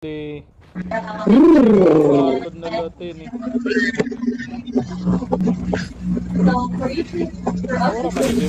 Eh, Pagod na natin eh. Ahora may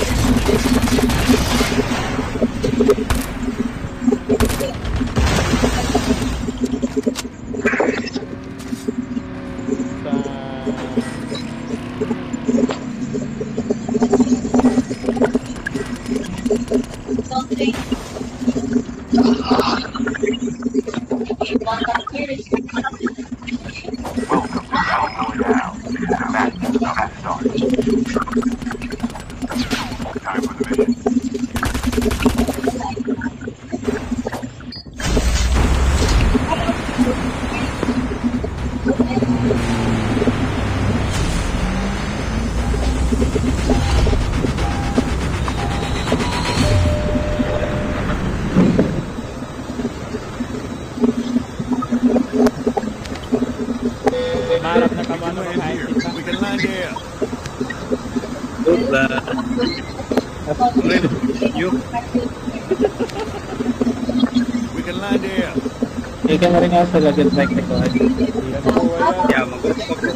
Ikaw na rin ako sa lagyan bike na ko. Yan po, wala. Yeah, mag-upok ko.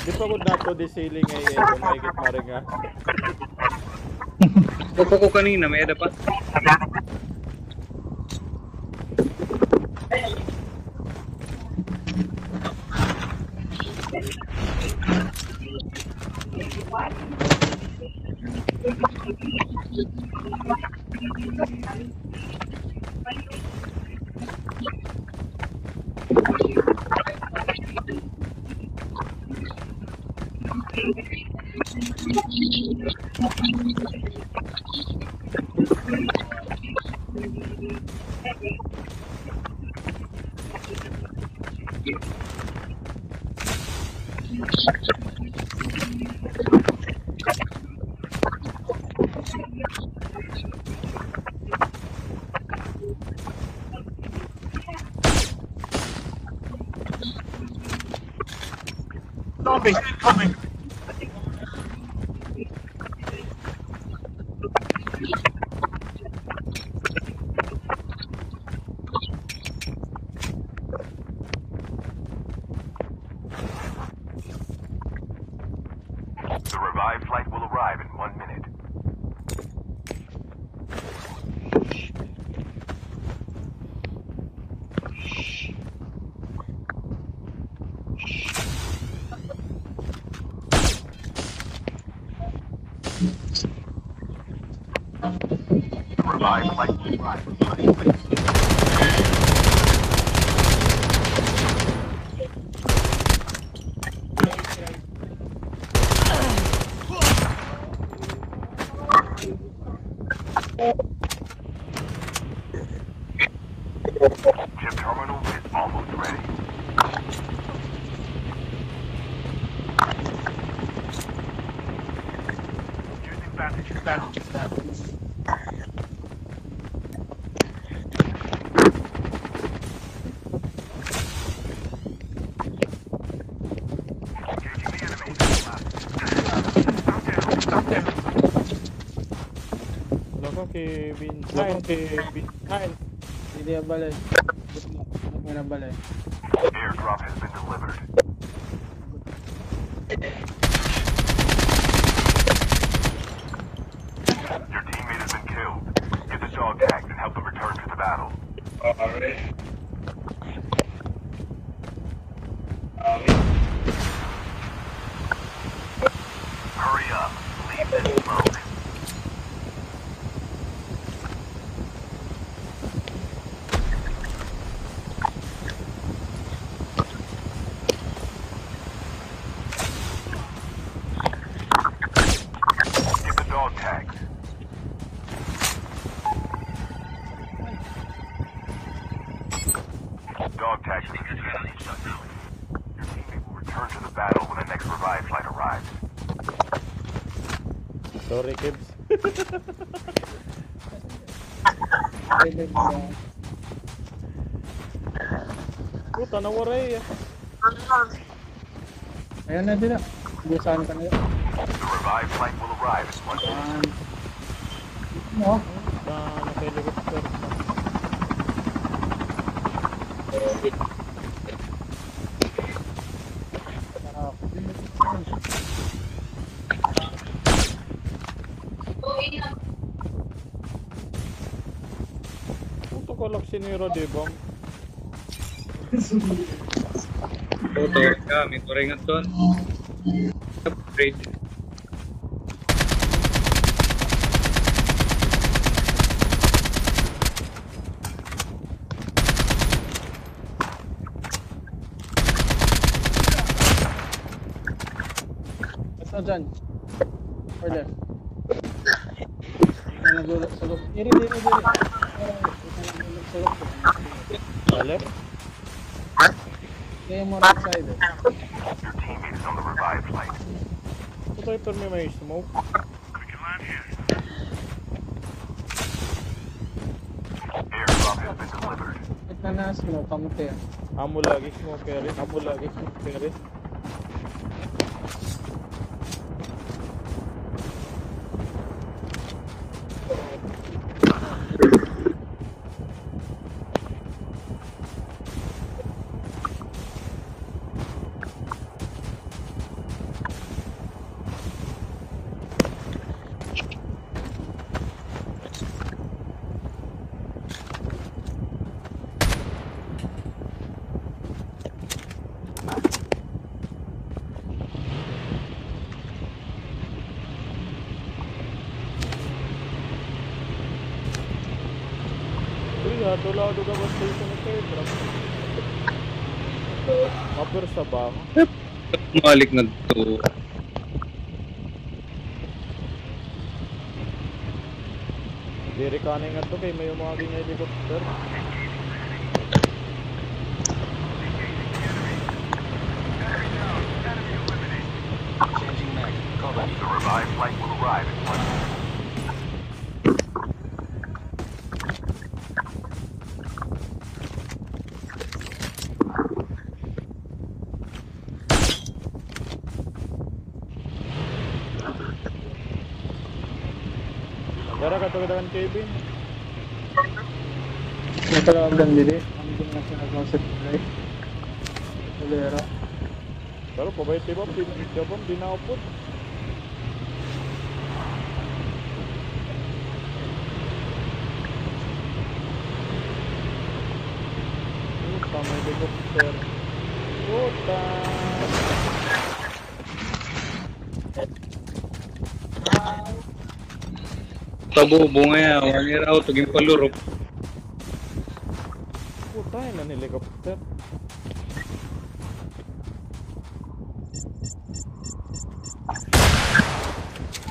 Di pa ko di siling ay ay kumahigit mo rin nga. Upok ko kanina, may ada pa. Chip terminal is almost ready. Using vantage capacity. Loco que behind, Loco que behind. Hindi ang balay. Ano ang balay? Airdrop has been delivered. Your teammate has been killed. Get the dog tags and help them return to the battle. Alright. Dog tags to your channel shut down. Your teammate will return to the battle when the next revive flight arrives. Sorry, Kibs. Pwede ba? Puta, nawaray ah. Ayan na din na. Busan ka na yun. The revive flight will arrive in one minute. Um, no? Sa naka-helicopter. Ah, Di ba? Toto ka, may turingan doon. Upgrade. Basta dyan. Or. Ito nagulog sa loob. Diri, diri, diri. Ito nagulog sa loob. Mali? Kaya mo right side eh. Your teammate is on the revive flight. Puto, ito may may smoke. Airdrop has been delivered. Ito na na smoke, kamuti yan. Amo lagi smoke carry. Amo lagi smoke carry. Uy, lado-lado ka ba station na kayo? Drop. Mapir sa ba ako? Malik na to. Diri ka nga to kay may umaging helicopter. Gara ka to kan Kevin. Natalagan diri. Ang din na sinakoncept nila eh. Kulera. Pero pabay tibam di tibam di naupot. Puta, may helicopter. Puta. Tabubo nga yan. One year out. Tuging palurok. Puta, yun ang helicopter.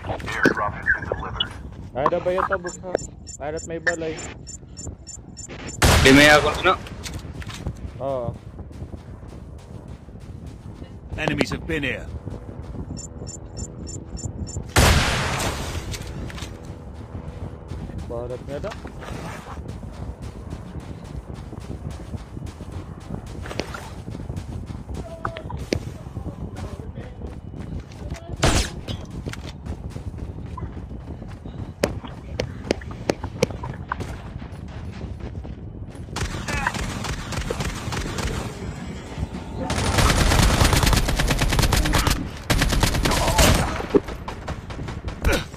Airdrop has been delivered. Ada ba yung tabok ha? Adat may balay. Di may ako na. Oo. Enemies have been here. Barat nga da.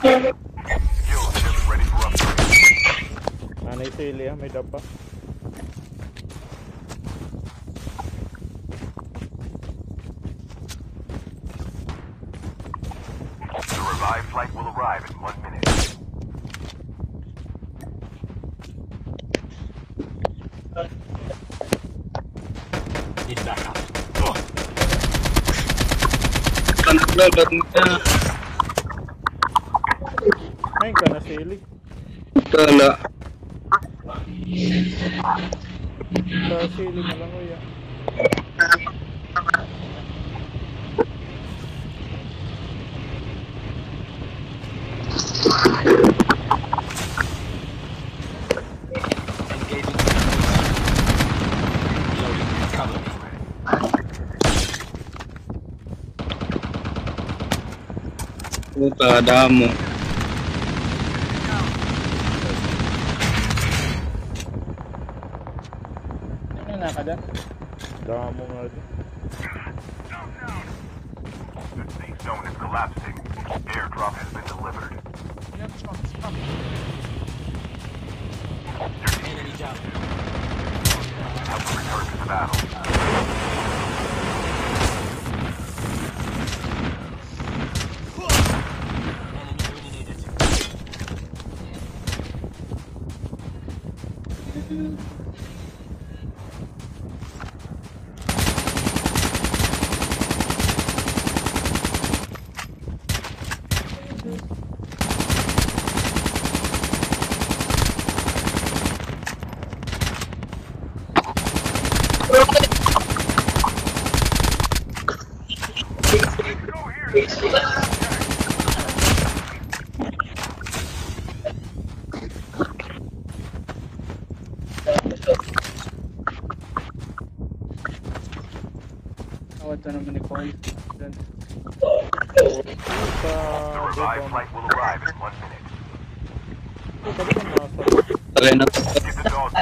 Skill chips ready for upgrade. Nanay sili ha, may dapa. The revive flight will arrive in one minute. Tanaglalat na. Sili. Sa ceiling na lang kuya. Puta, damo.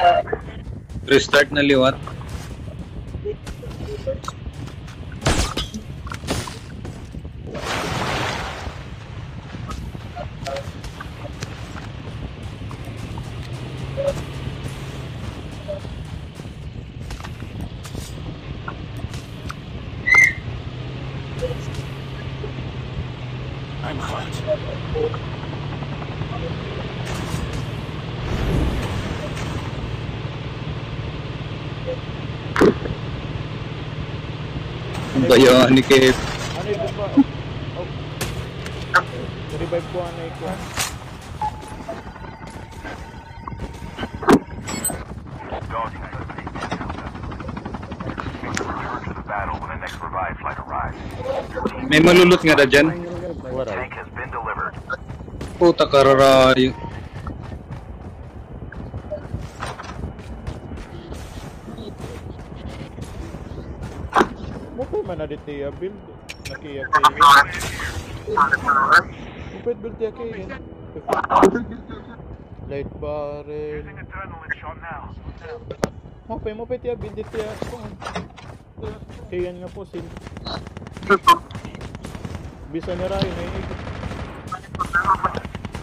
Tag. Restart na liwat. I'm hot. Ang bayaan ni Kev. Ano ito ba? Oh. Revive ko ano ito. Dog tag has been Return to the battle when the next revived flight arrives. Your team May malulot nga na dyan. Waray. tank has been delivered. Puta kararayo. Mo pa man na dito ya build. Nakiya kayo. Mo pa build ya kayo. Light barrel. Mo pa tiya build dito ya. Kaya nga po sin. Bisa ni Ryan eh.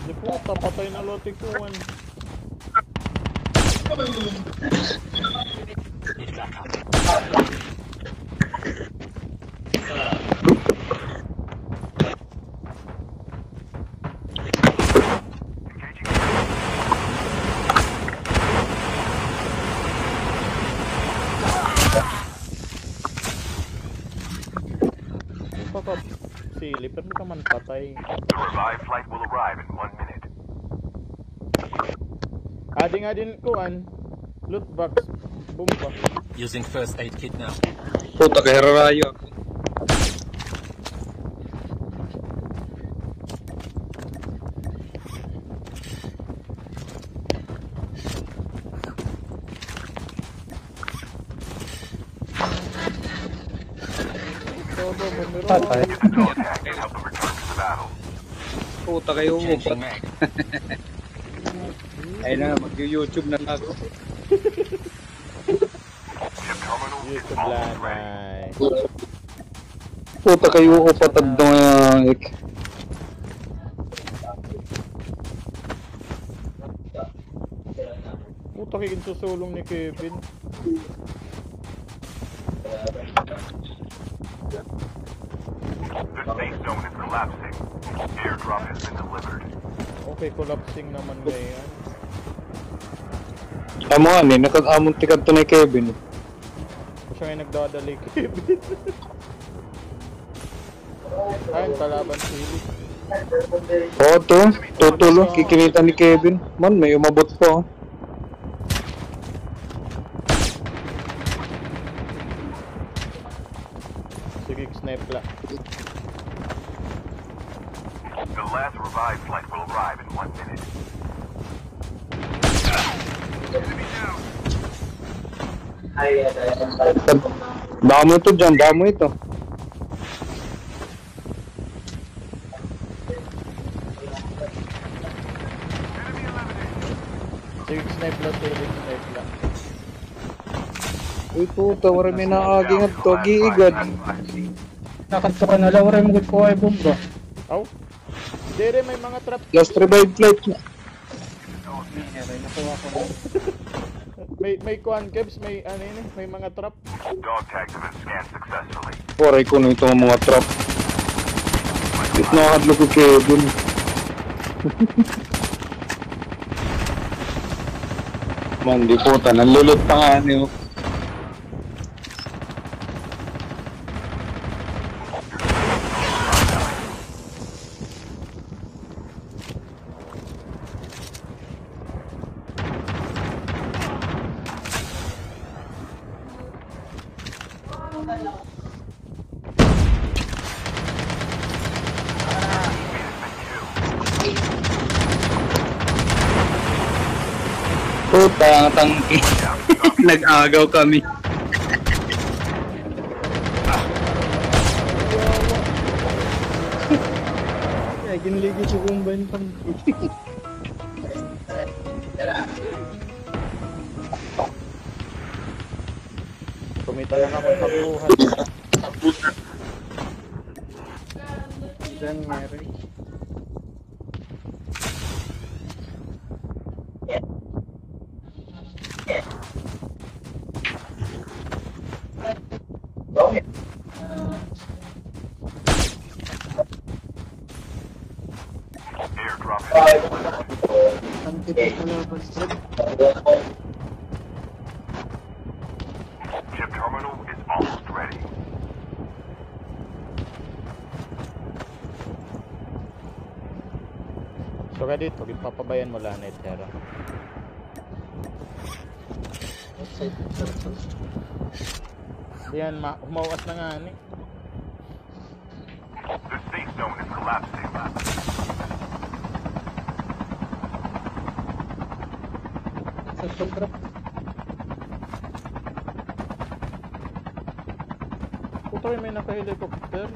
Di po, tapatay na lote ko. One. Papa, sili, pero di ka man patay. The revived flight will arrive in one minute. Adi nga din kuan. Loot box. Boom box. Using first aid kit now. Puta kararayo ako. Patay. Get the dog Ay na, mag-YouTube na ako. YouTube. Puta kayo upat at mga ik. Puta kayong susulong ni Kevin. The safe zone is collapsing. Airdrop has been delivered. Okay, collapsing naman ngayon. Amo ani, nakag-amon tikad to ni Kevin. Siya nga yung nagdadali Kevin. Ayun, kalaban sili. Oo to, tutulo, kikinita ni Kevin. Man, may umabot pa oh. Damo ito dyan, damo ito. Sige, snipe lang. Sige, snipe lang. Uy puta, wala may naaging at to, giigad. Nakadto ka na lang, wala mo ko ay bomba. Aw. Dere, may mga trap. Last revive flight na. Aray, nakuha ko na. May may kuan kebs, may ano yun eh, may mga trap. Dog tags have been scanned successfully. Waray ko na itong mga trap. It nakakadlo ko Kevin. Man, di puta, nanlulot pa nga niyo. Puta, ang tangki. Nag-agaw kami. Ay, ginligi ko kung ba yung pang... Kumita lang ako ng. Diyan, Mary. Airdrop is Ang tipis na labas dyan. Chip terminal is almost ready. So ka dito, mo lang na itera. Yan, ma humawas na nga ni. The safe zone is collapsing. Sa contract. Puto may naka-helicopter.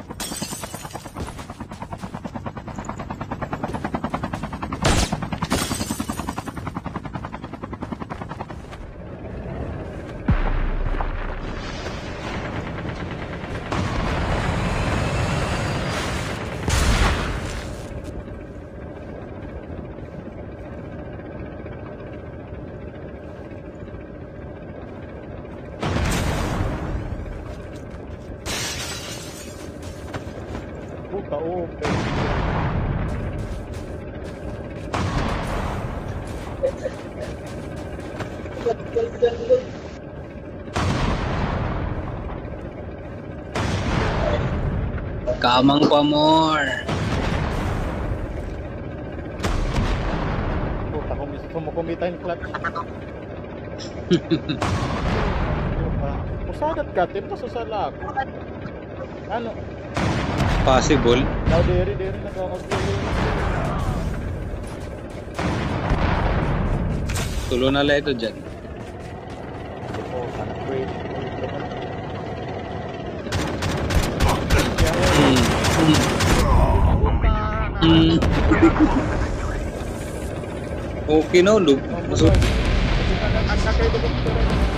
Puta, open. Kamang pa more. Puta, kumis kumukumita yung clutch. Usadat ka, tip sa salak. Ano? Possible. Now, dere, dere, nagkakagulo. Tulo na lang ito dyan. Puta, wait. Hmm. Hmm. okay no, lug. Masuk. Ang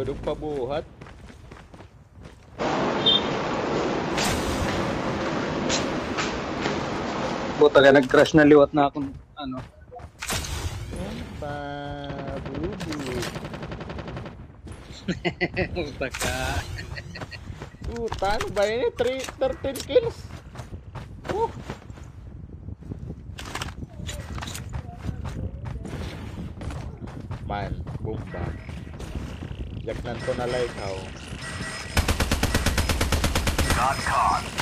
Siliw ng pabuhat. Buta ka nag-crash na liwat na akong ano. Pabubu. Buta ka. Puta, ano ba yun eh? 3, 13 kills. Ko na like how. Not caught.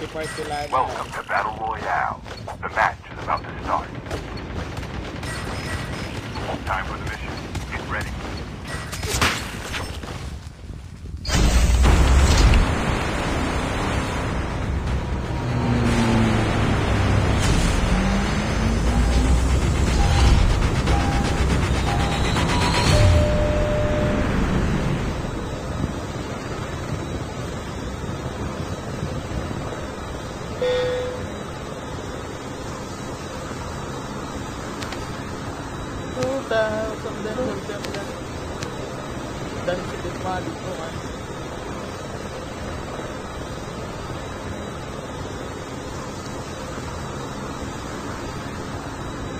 occupied the line. Welcome Puta, samdan, samdan, samdan. Dan si Mali ko man.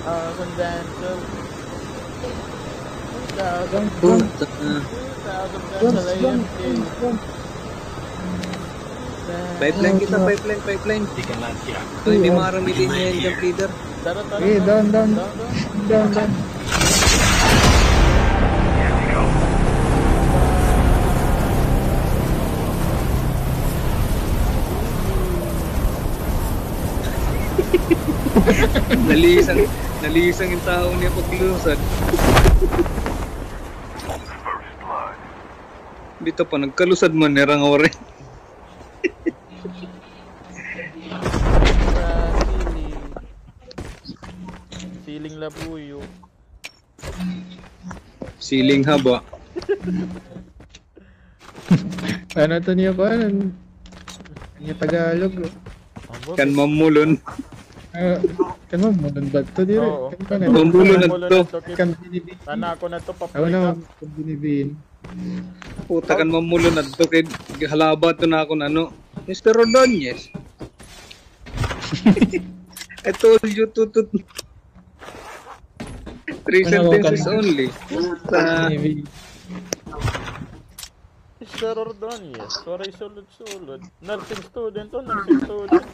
Ah, samdan, so. Thousand, Buta ka. thousand dan sa AMK. Pipeline kita, pipeline, pipeline. You can land here. Ito hindi maramili niya yung jump leader. Tara, tara. Eh, down, down. Down, down. Nalisang, nalisang yung tao niya paglusan. Dito pa, nagkalusad man, nirang ore. Siling. Siling labuyo. Siling haba. Ano to niya ko? Ano? Niya Tagalog. Kan mamulon. Ah, kan mo, mulan ba to dire? Oo. Kan ka Ang na. bulo na Mulo to. Kan. Sana ako na to Ako paplay na, kan binibin. Puta kan mamulon na to. Kay halaba to na ako na ano. Mr. Rodonez. I told you to to Three sentences only. Puta. Binibin. Mr. Ordonez, sorry sulod-sulod. Nursing student to, nursing student.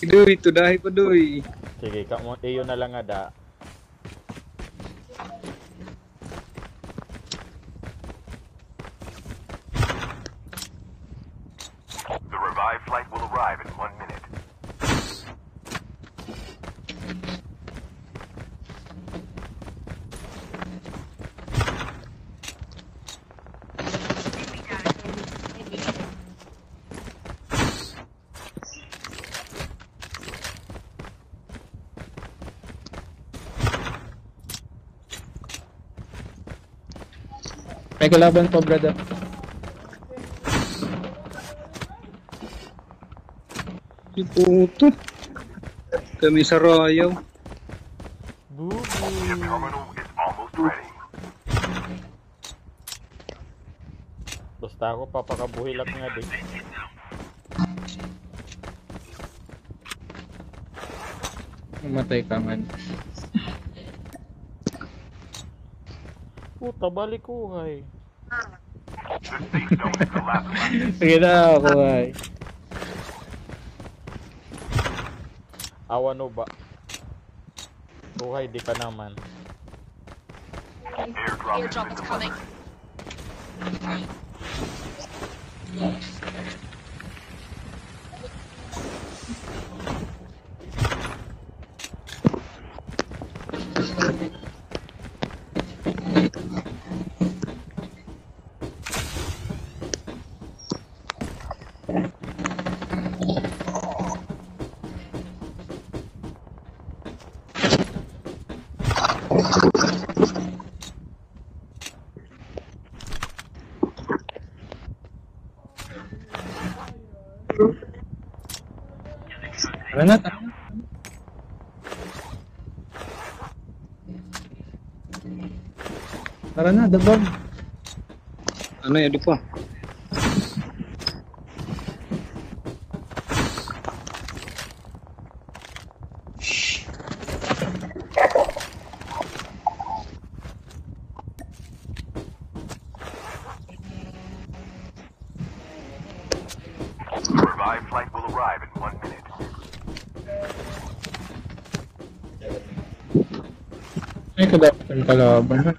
Duy, tudahi pa duy. Sige, ka mo, iyo na lang ada. The revived flight will arrive in one minute. May kalaban pa, brother. Si puto. Kami sa ready. Basta ako papakabuhilak nga din. Mamatay ka man. Puta, balik ko ay. The safe zone is collapsing. Sige na ako ay. Awan o ba? Buhay di ka naman. Airdrop is coming. Tara na, dabag. Ano yan, di pa? The revived flight will arrive in one minute. Ay, kadapat ang kalaban.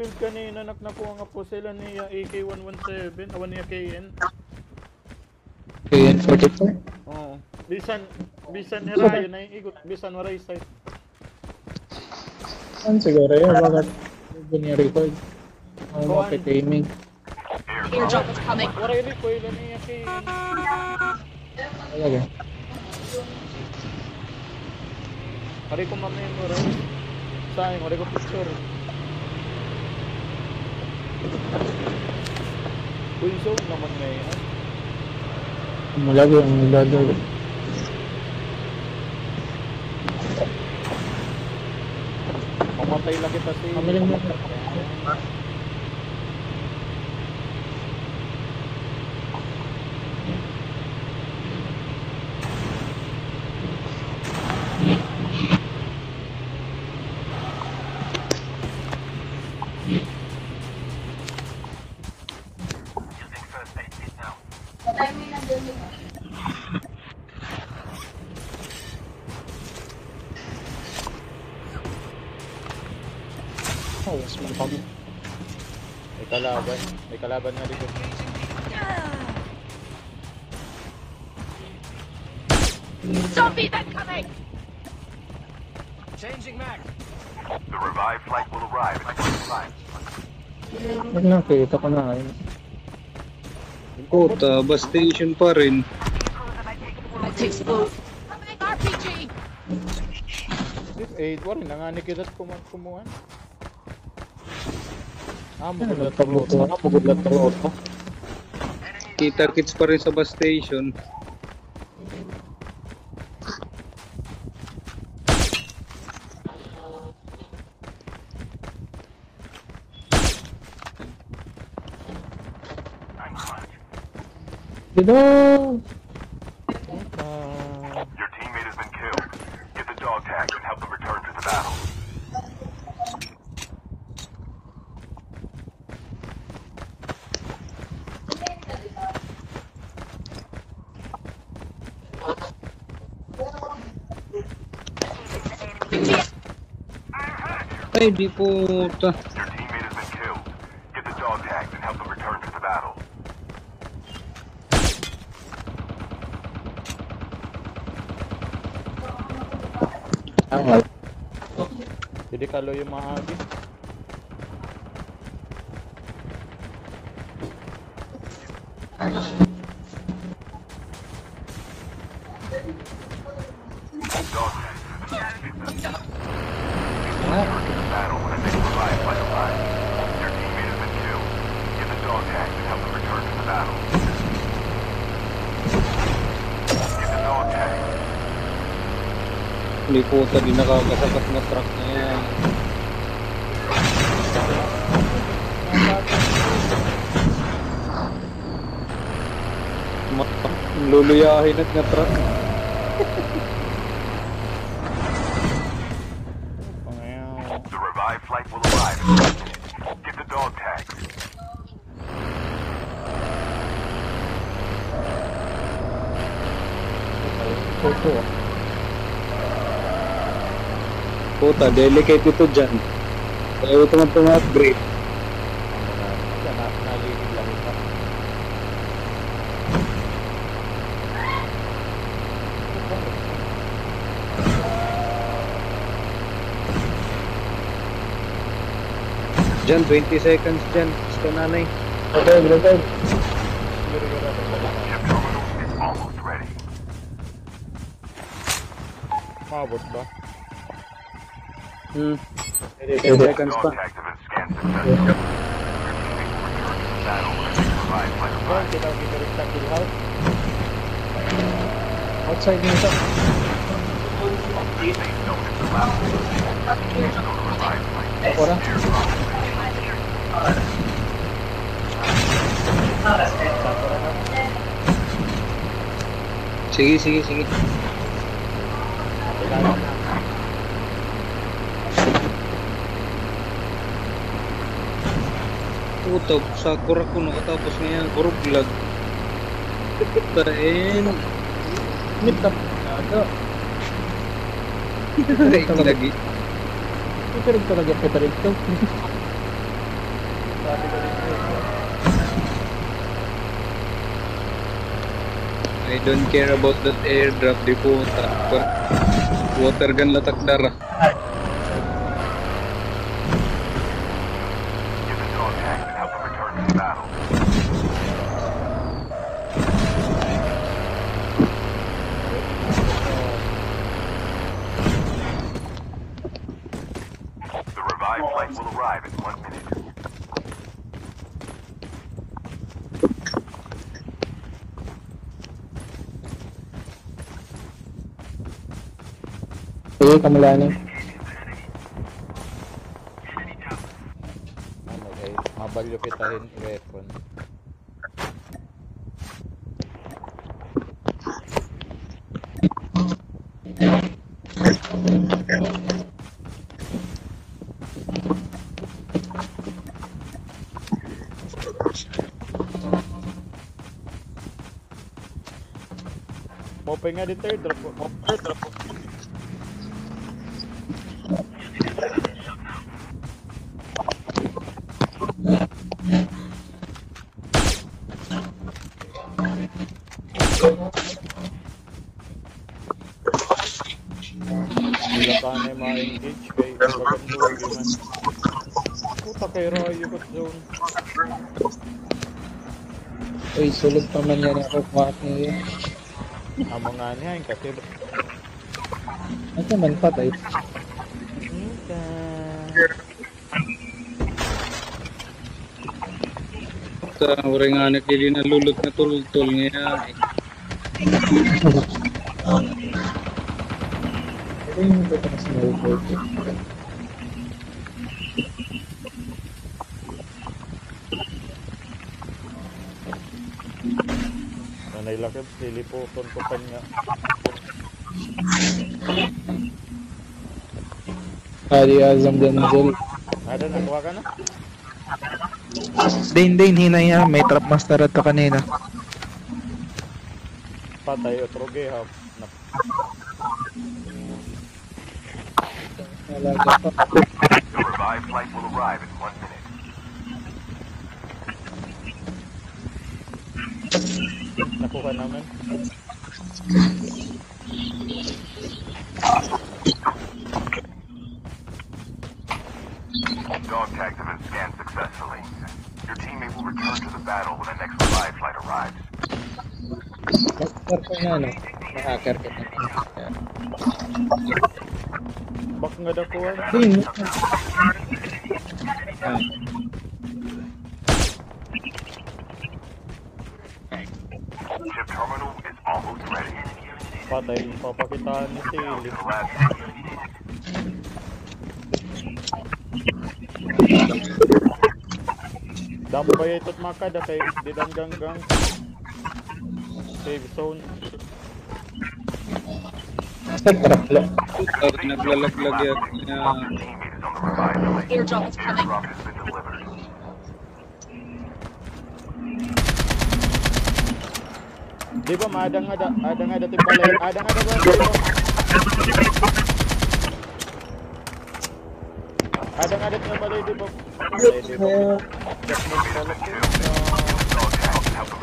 Build kanina, naknakuha nga po sila niya AK-117, awan niya KN. Okay, 44. Oo. Bisan, bisan hirayo na yung igot, bisan waray site. Ano siguro yun? Bakit hindi niya record? Ang Kuhan. mga timing. Airdrop is coming. Waray recoil niya KN. Talaga. Hari ko ma-memorize. Sayang, hari ko picture. Uy, so naman ngayon. Mula ko yung nilado. Pamatay lang kita si... Kamiling mo. Using Oh, mas malapag. May kalaban. May kalaban na likod. Zombie then coming! Changing mag. The revived flight will arrive in 25. Wag na, kita ko na. Ayun. Puta, bus station pa rin. That takes move. Coming RPG! If 8, wala na nga ni kidat kumuhan kumuhan. Ah, magulat na auto. Kita kits pa rin sa bus station. Dito! Ah, Your teammate has been killed. Get the dog tags and help them return to the battle. Patay, di puta. Your teammate has been killed. Get the dog tags and help them return to the battle. Hindi kalo yung mga agi. Dog tags. Battle when the next revived flight arrives. Your teammate has been killed. Get the dog tags and help them return to the battle. Get the dog tags. Di puta, di nakakasakat na truck na yan. Luluyahin at na truck. The revived flight will arrive in one minute. Get the dog tags. Opo. Puta, delicate ito dyan. Ayaw ito man upgrade Yan, na, naligid lang ito. Dyan, 20 seconds dyan. Gusto nanay. Revive, revive. Mabot ba? 10 seconds Dog pa. tags have been scanned successfully. Your teammate will return to the battle when the next revived flight Bro, arrives. kita gigarit sa kill house. Outside nito. Safe zone is allowed. Your teammates go to revived flight. Ako na. Sige, sige, sige. Puta, sakura ko nakatapos ngayon. Puro vlog. Tain. Meet up. Ano? Tain lagi. Ito rin talaga kita rito. I don't care about that airdrop di puta. Water gun latak dara. Get the dog tags and help them return to the battle. The revived flight will arrive in one minute. Sige, kamulani. Ano kay mabalyo kitahin Mopay nga third drop ko. Third drop ko. Sulog pa man yan ako niya. Amo nga niya yung kasi Ano man patay? Puta, wala nga nakili na lulot na tultol ngayon. Ito yung ito na snowboard. Nanay lakad, liliputon ko pa niya. Kali Azam Denzel. Ada, nagawa ka na? Dane, Dane, hinay ha. May trap master ato kanina. Patay, otro gay ha. Na, Nalaga pa. The Revive flight will arrive Nakuha naman. Dog tags have been scanned successfully. Your teammate will return to the battle when the next revive flight arrives. Hacker ko na, no? Hacker ko na. Bak nga nakuha. Din, Ah, Patay. Papakitaan ni last Dampay itot makada kay di dan ganggang. Save zone. Naglalaglag yan. Flight. Airdrop is coming. Airdrop has been delivered. Di ba maadang nga da, adang nga dati balay, adang nga da ba? Adang nga dati na balay, di ba?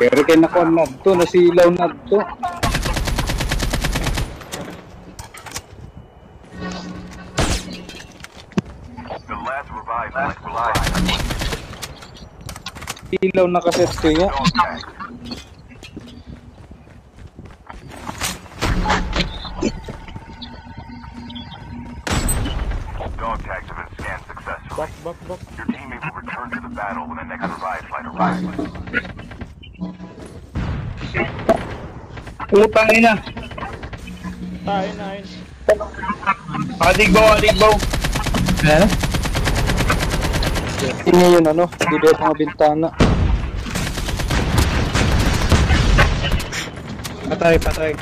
Pero kay nakuha na to, nasilaw na to. Ilaw na kasi ito niya. Putang ina. Tayo na yun. Adigbaw, adigbaw. Eh? Tingnan yun ano, dito sa mga bintana. Patay, patay.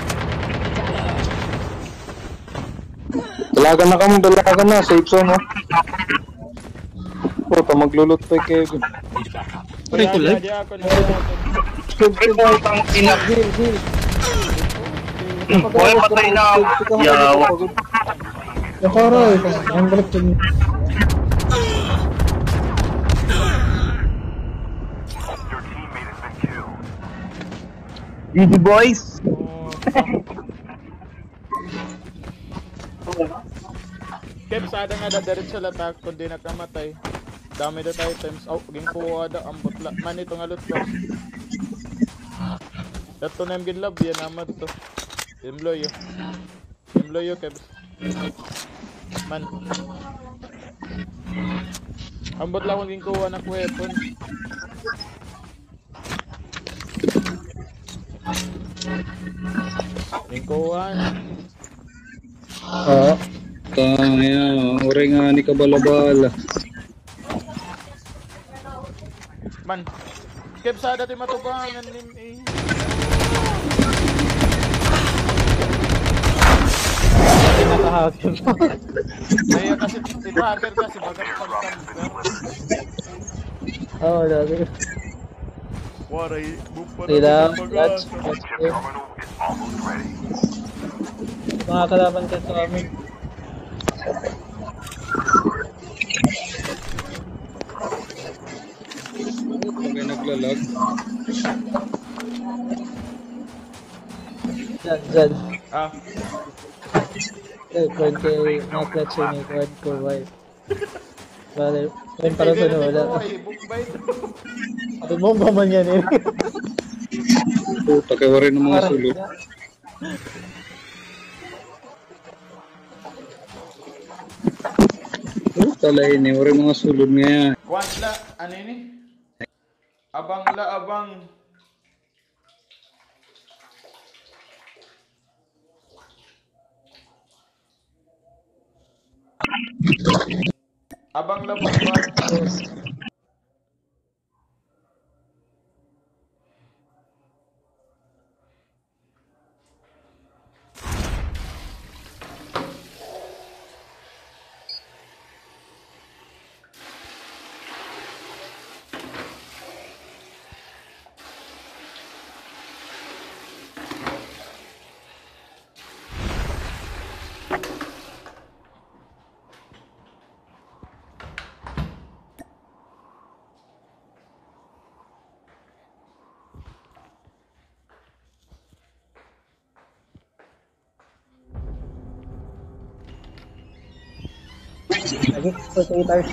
Dalaga na kamo, dalaga na, safe zone oh. Puta, maglulot pa kay Kevin. Pare ko live. Di ako na ako. Siyempre mo Boy, patay na ako. Yawa. Nakara eh. Ang galit ko. Killed. GG boys. Kev, sada nga da, diretso latak, kung di nakamatay. Dami da tayo times. Oh, ging kuha da, ang butla. Man, ito nga loot box. Dato na yung ginlab, yan naman to. Imloyo. Imloyo, Kev. Man. Ang butla kung kuha ng weapon. Ging kuha. Oo. Kaya, ore nga ni kabalabala. Man. Kev, sada tayo matubangan nin eh. Nakahakin pa. Kaya kasi, ito hacker kasi, bagat pag-camper. Oo, lagi. Waray, bumpa Sila, na is almost ready. mga kalaban ka sa amin. Kaya naglalag. Dyan, dyan. Ah, Eh, kung kay mga clutch yun eh, kung ko wife. Bale, kung para sa wala. Bumbay to. Ate mo ba man yan eh? Puta, kaya wari ng mga sulot. Puta, lain eh, wari mga sulod nga yan. Kwan la, ano yun eh? Abang la, abang. Abang la, abang. Lagi, facilitator.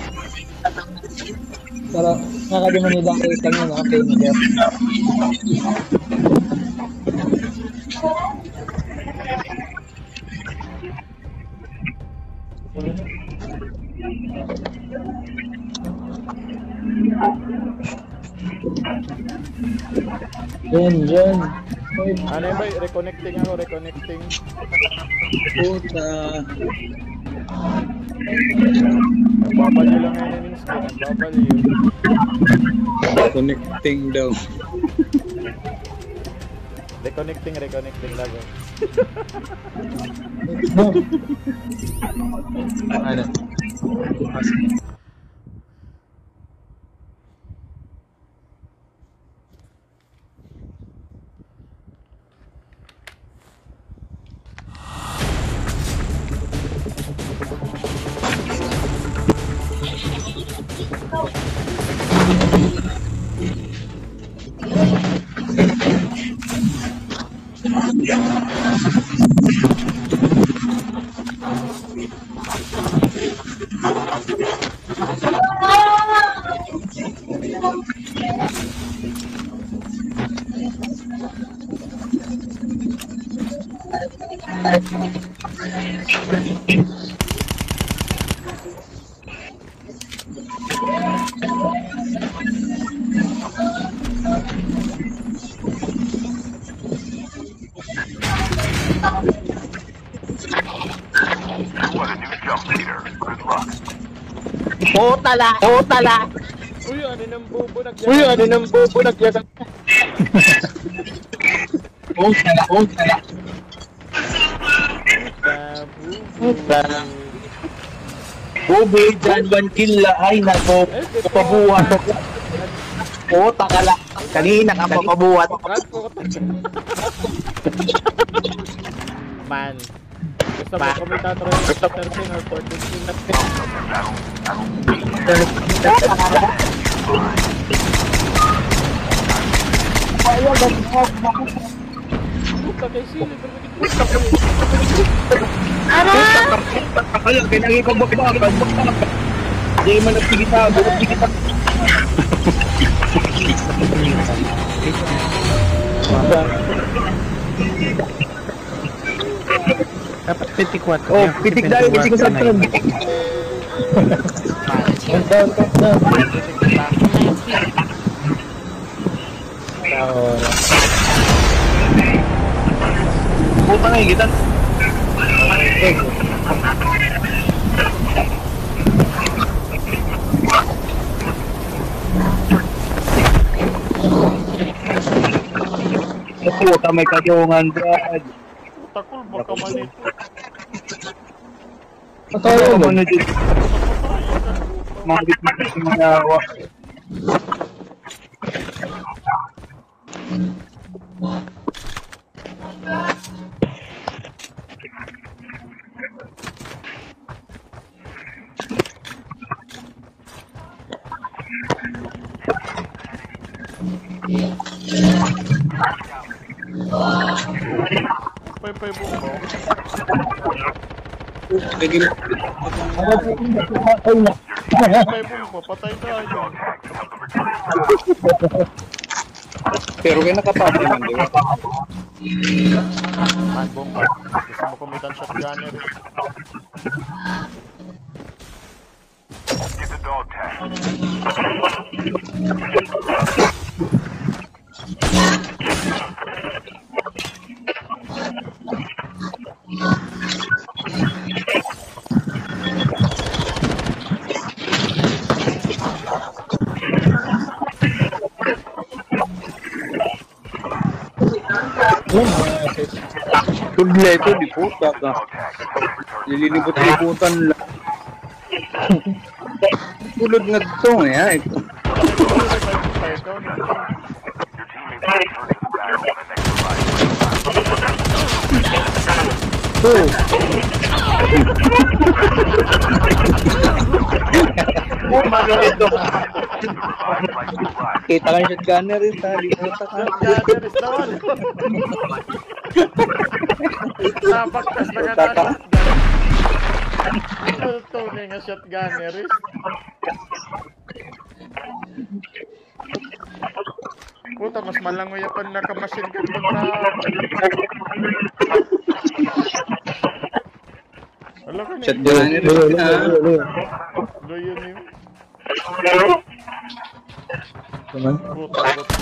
Pero, nakalimutan nila kayo kanya na, okay, mag Jen, Jen. Uy, Ano yun ba? Reconnecting ako, reconnecting. Puta. Babali lang yan yung skin. Babali yun. Connecting daw. Reconnecting, reconnecting lang. eh. no. Ano? Putala! Putala! Uy, ano nang bubunag yan? Uy, ano nang bubunag yan? Babu. Bube, dyan, one kill la. Ay, nako. Papabuhat ako. Puta ka lang. Kanina ka papabuhat. Man. Gusto mo komentator yung Peter Sin or 14 Sin na Puta kay Sili, pero Akala, kailangan ikaw magpapag. Hindi man nagsigita, nagsigita. Dapat 24. Oh, pitik dahil, pitik ko sa tron. Down, down, down. Puta nga, kita. Puta, may kajungan, Brad. takul baka manito. Patayo Ano mo. Mo dito? Mangit na kasi mga awa. Pay pay buko. Naging Pay buko, patay tayo. pero kaya nakapati man, di ba? Man bomba. Gusto mo kumitan shotgunner. To battle in the next five. Mano ito. Five flights to fly. Kita ka yung shotgunner rin, sa libuta ka. Shotgunner is the one. Nabaktas na ka na. Tutunin nga shotgunner. Puta, mas malangoy pa naka-machine gun kontra. Wala ka niya. Shotgunner. Lo yun yun. Naman. Puta, puta.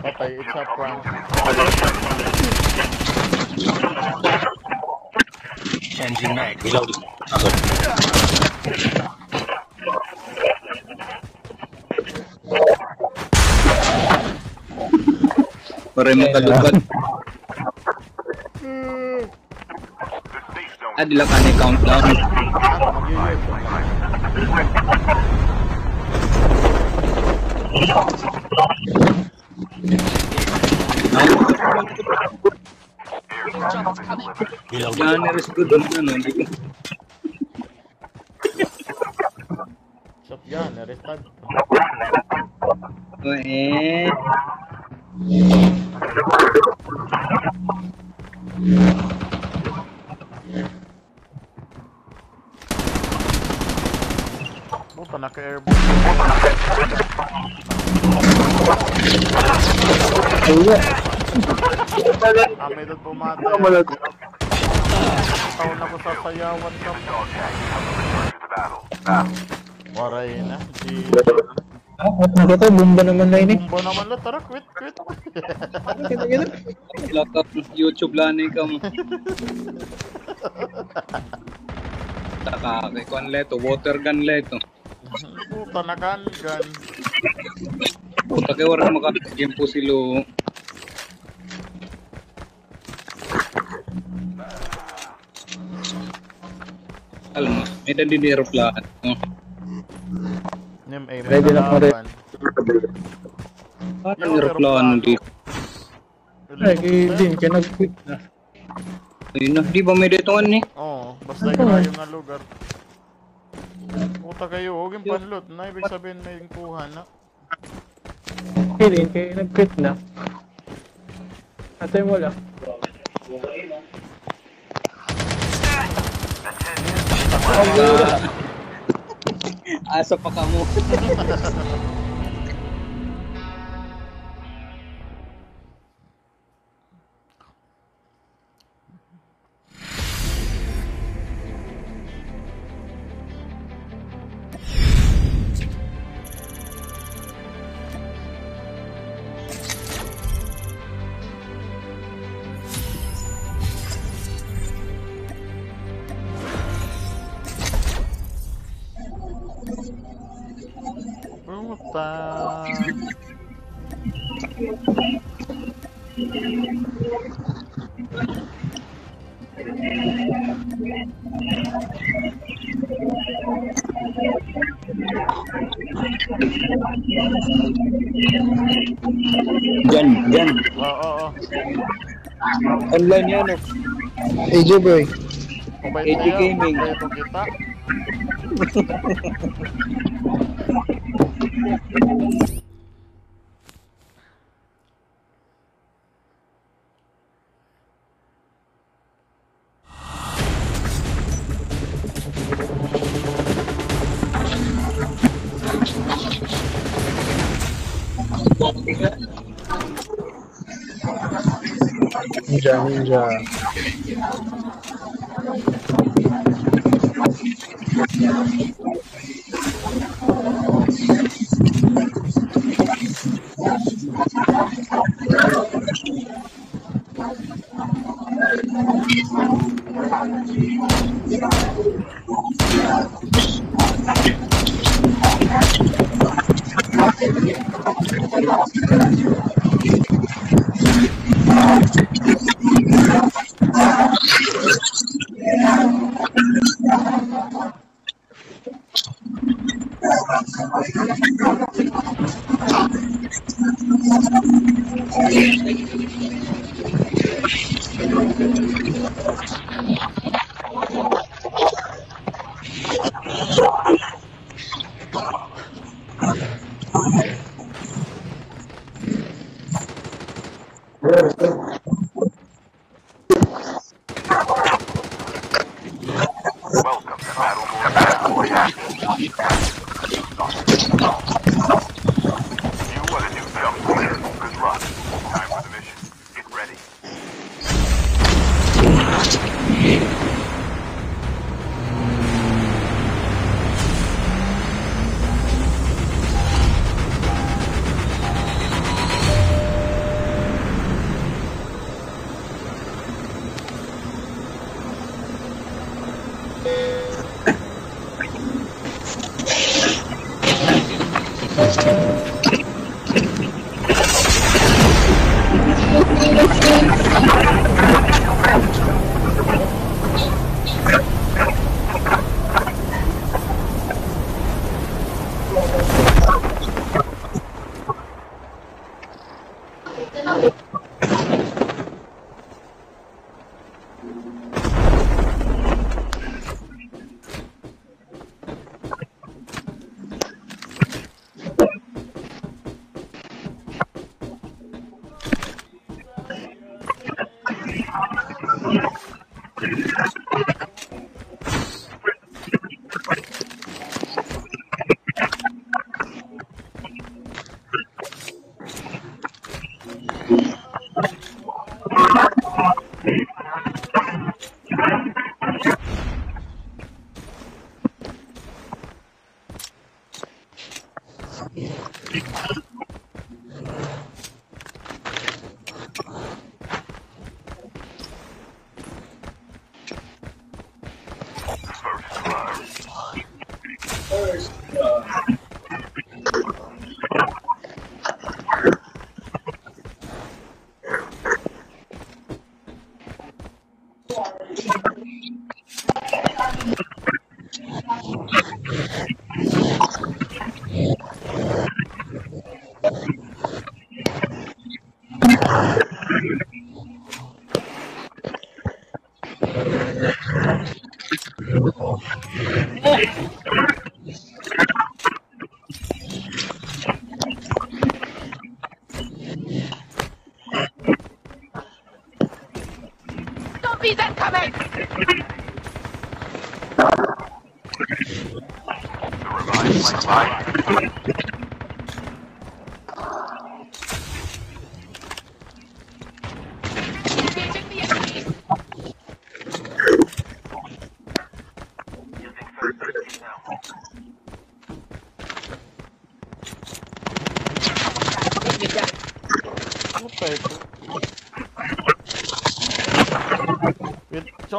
Patay, it's a prank. Changing mag. Reloading. Para makalugad. The safe zone Ah, dila ka ni countdown. Reloading. Gunner is good ano. Hindi ko. Shotgunner, it's bad. Oh, eh. Puta, naka-airborne. Luyo. Ah, may doon pumatay. Taon ako sa sayawan ka. Waray na. Di... Ah, what na to? Bumba naman na yun eh. Bumbo naman lo. Tara, quit, quit. Kita, kita. Lot of YouTube lani ka mo. Taka kay kuan leto, water gun leto. Puta, nakan-gun. Puta kay wala maka-game po silo. Alam mo, may din di aeroplano. Oh. Nim, eh, Ready na ako rin. Parang aeroplano dito. Ay, kay din, kaya nag-quit na. Ayun na, di ba may dito ni? Oo, basta kayo nga lugar. Puta kayo, huwag yung panlot. Na ibig sabihin may kuha na. Kay din, kaya nag-quit na. Atay mo lang. Asa pa ka mo. yan oh. AJ boy. Mabait kayo. Gaming. Kita. Ninja, ninja. 私たちはこの人たちのために会話を終えたことを思い出してくれた。because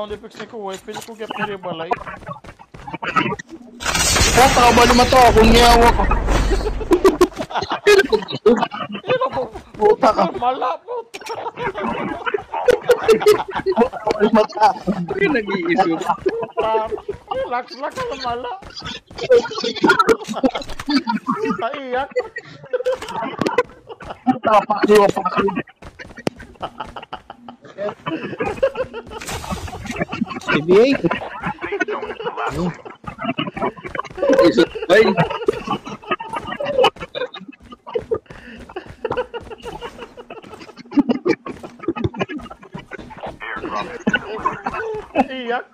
Sound effects ni ko, eh. Pili ko gyap ni balay. Oh, kabalo mo to. Kung niyawa ko. Ilo ko, Puta ka. malapot. To. Ay, nag-iisip. Relax lang ka mala. Naiyak. Tapakyo, pakyo. PBA? Safe zone is collapsing. Isip, ay. Airdrop. Iyak.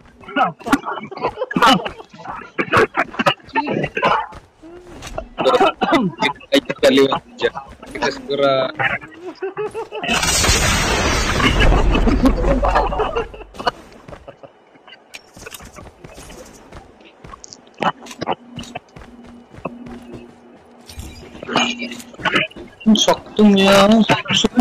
Ay, you.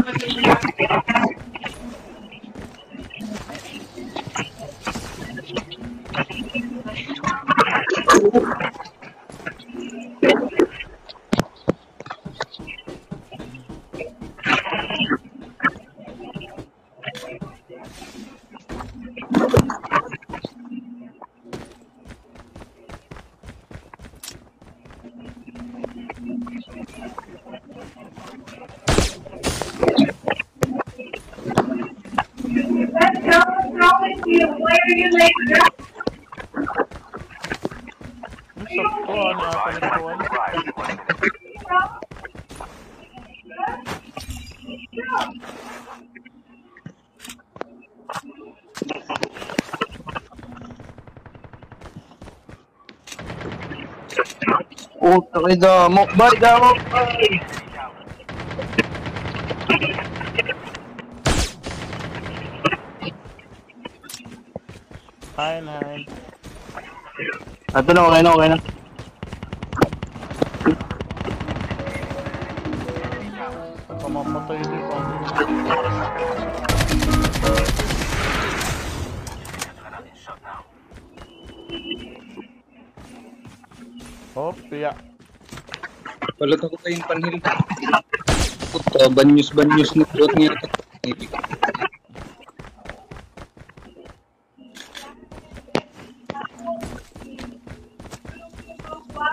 Kay damo. Bay, damo. Bay. Hein, hein. Ito na, okay na, okay na. Puto, banyos banyos na buot niya. Ma,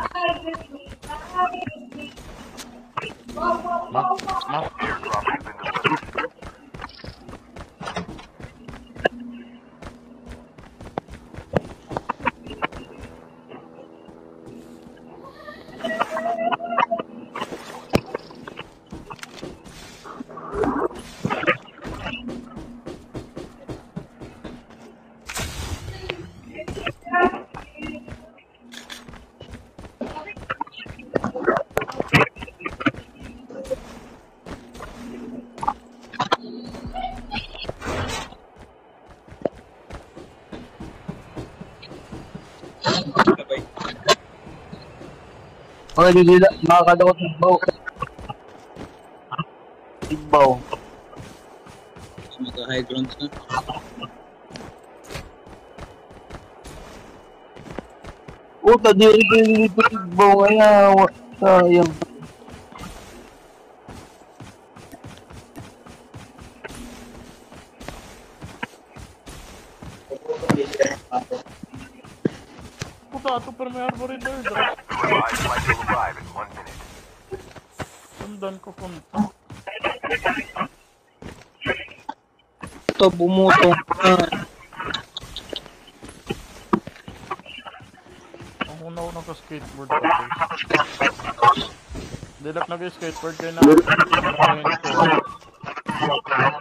Okay, di sila. Makakadakot ng baw. Igbaw. Maka high grounds na. Puta, di rin yung dito igbaw. Kaya, sayang. Bumuto. Ah, Ang una ko naka-skateboard ako. Dilak nag-skateboard kayo na.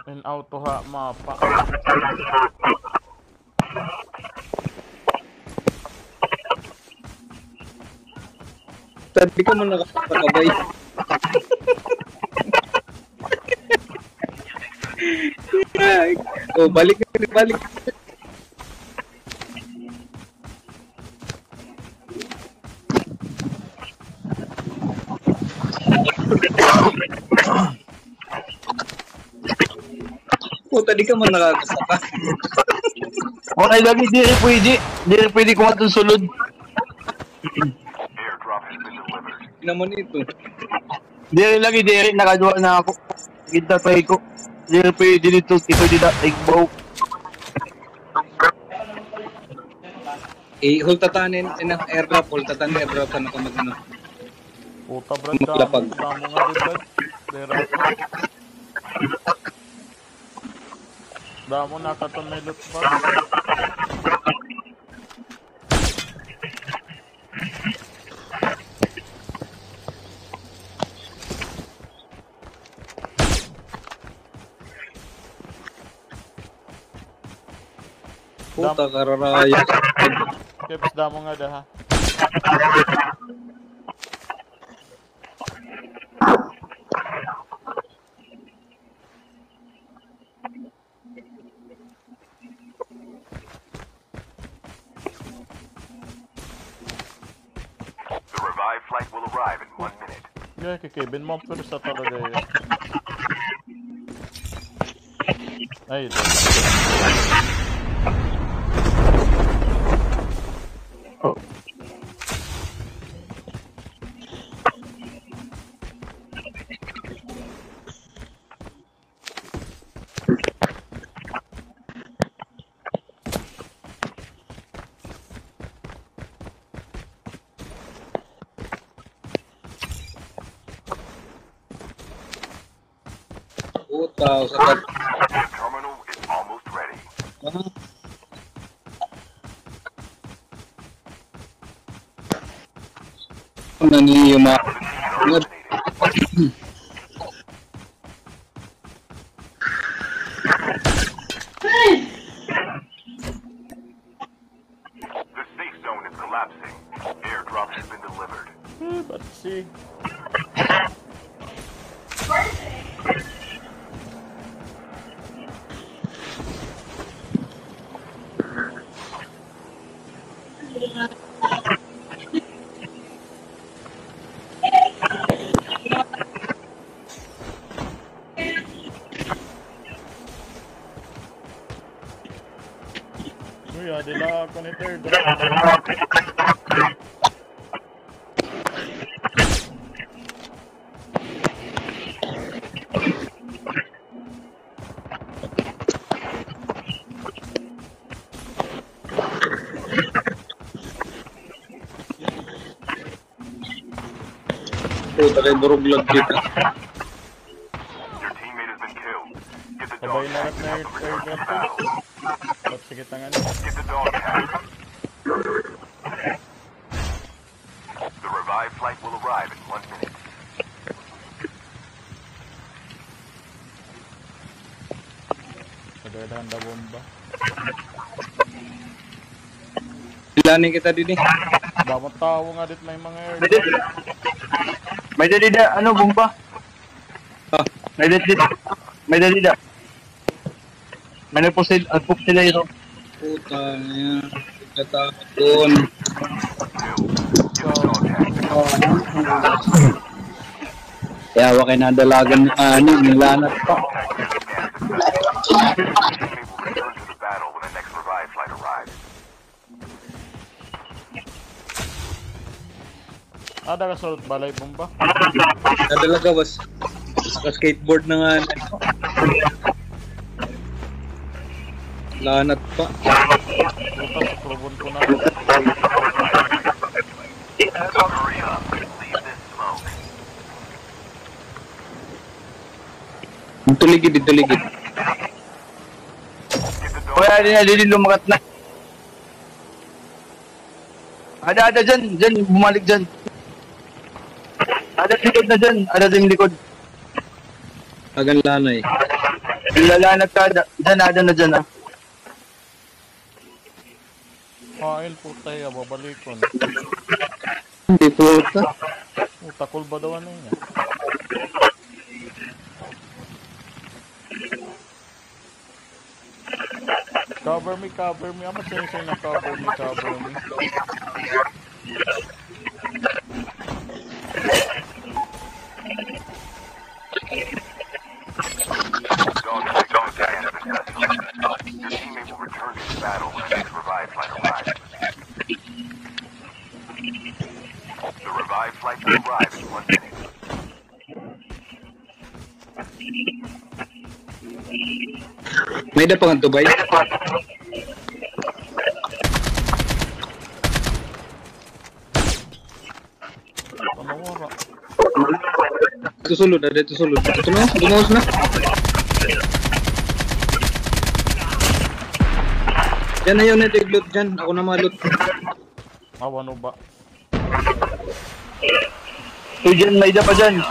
In auto ha, mapa. Sabi ka mo nakakabay. Oh, balik ka balik. Puta, di ka man nakakasaka. Okay, lagi, di rin pwede. Di rin pwede kumat ng sulod. Ina mo nito. Di rin lagi, di rin nakaduwa na ako. Kita tayo ko. Di rin pwede dito. Ito dito, igbaw. Eh, hultatanin, inang airdrop, hultatanin airdrop, ano ka mag ano. Puta brad, damo. Lapag. Damo nga din brad. Pero. Damo nakaton may loot pa. Puta, kararaya. Keps damo nga da ha. The revived flight will arrive in one minute. Yeah, kay Kevin mo pero sa talaga yun. Ay, ito. Puta, sakat. The terminal is almost ready. Ah. Ano ni yung mga... Terminated. The safe adila ako ni third. Puta kay Buruglag dito. Your teammate has been killed. Get the Sabay dog na and na aircraft. battle. Ba't sige tangan. Get the dog tags. The revived flight will arrive in one minute. Sagadahan da bomba. Ilanin kita din eh. Dapat tao nga dit may mga air. May dali, da, ano, bumba? Ah. May dali da. May dali da. May nagpo sila, nagpo sila ito. Puta niya. Tags. Kaya wa kay nadalagan ng ano, nilanat pa. Ada ka sulot balay bomba. Nadalaga was sa skateboard na nga. Lanat pa. Puta sa probon ko na. Hurry up. Leave this smoke. Dito ligid, dito ligid. Get the dog Kaya din na, dili lumakat na. Ada, ada dyan, dyan, bumalik dyan. Ada likod na dyan, ada din likod. Agan lanay. Lalanat ka, da- dyan, ada na dyan ah. Kail puta ya, babalikon. Hindi puta. Puta, kulba daw ano niya. Cover me, cover me. Ama sa'yo sa'yo na cover me, cover me. May da pa nga tubay. Ano wara? Dito sulod, ah, dito sulod. Ito na, bumawas na. Yan na yun, ito yung loot dyan. Ako na malot. Awano ba? So dyan, may da pa dyan.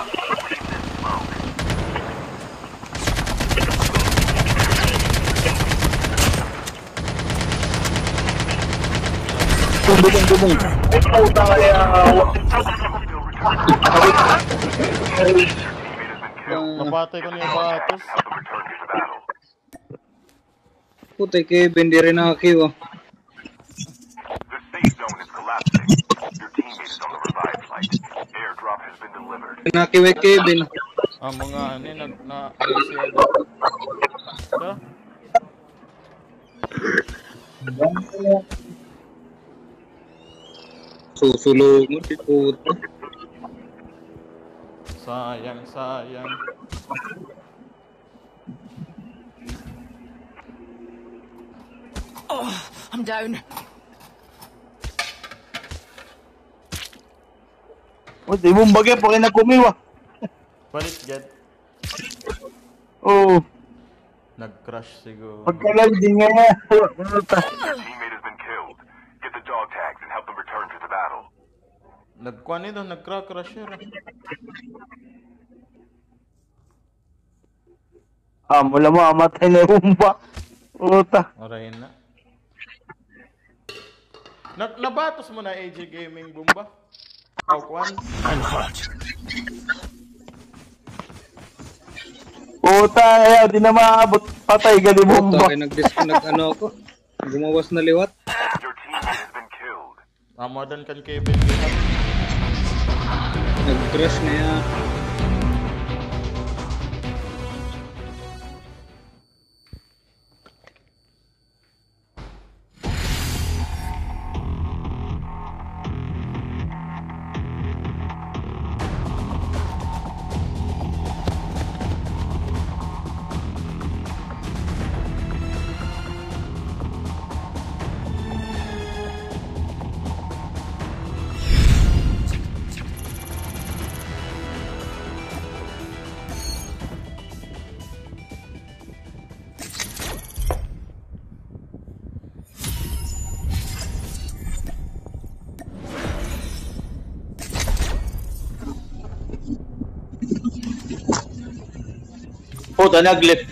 Bubong, bubong. Ay, puta kaya. Ah, Napatay ko niya batos. Putay Kevin, di rin nakakiw. ah. The safe zone is collapsing. Your teammate is on the revived flight. Airdrop has been delivered. Nakiw eh, Kevin. Ang mga ano yun, nag na. Ito. Susulong mo, di puta. Sayang, sayang. I'm down. O, di mo bagay, pag nagkumiwa. Balik, get. Oo, Nag-crash siguro. pagka-landing nga nga. Puta. Your teammate has been killed. Get the dog tags and help them return to the battle. Nagkuhan ito, nag-crash siya. Ah, mula mo, amatay na yung humba. Puta. Oray na. Na nabatos mo na AJ Gaming Bumba? Hawk 1. I'm hot. Puta, ayaw, di na maabot. Patay, gali Puta, kaya nag-disconnect ano ako. Gumawas na liwat. Your teammate has been killed. Amo dan kan Kevin. Gihap. Nag-crash na yan. Puta, nag-left